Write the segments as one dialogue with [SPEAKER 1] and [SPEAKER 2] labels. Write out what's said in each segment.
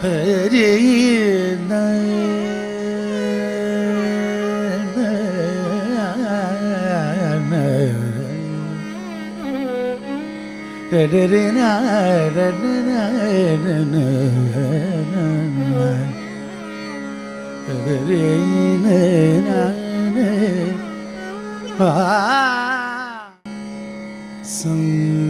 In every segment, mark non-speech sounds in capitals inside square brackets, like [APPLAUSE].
[SPEAKER 1] [LAUGHS] हरे Some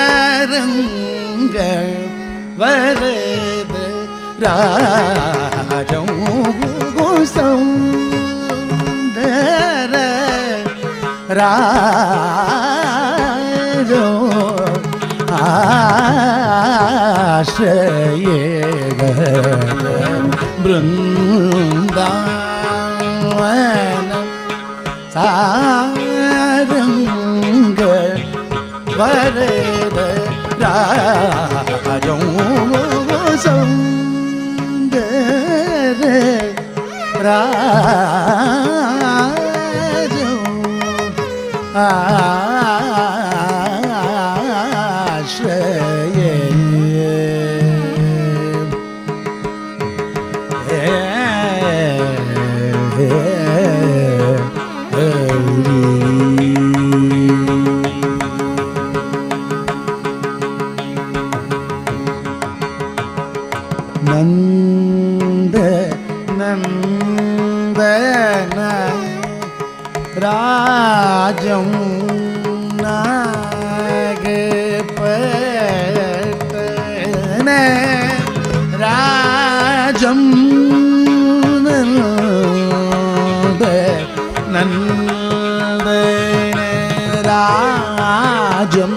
[SPEAKER 1] மரங்கள் வரது ராஜம் கோசம் ராஜோ ஆசையேக பிருந்தாவனம் சாரங்கள் வரது 정성대를 라정 아. നന്ദ നന്ദന രാജം നാഗപട്ടന രാജം നന്ദ നന്ദന രാജം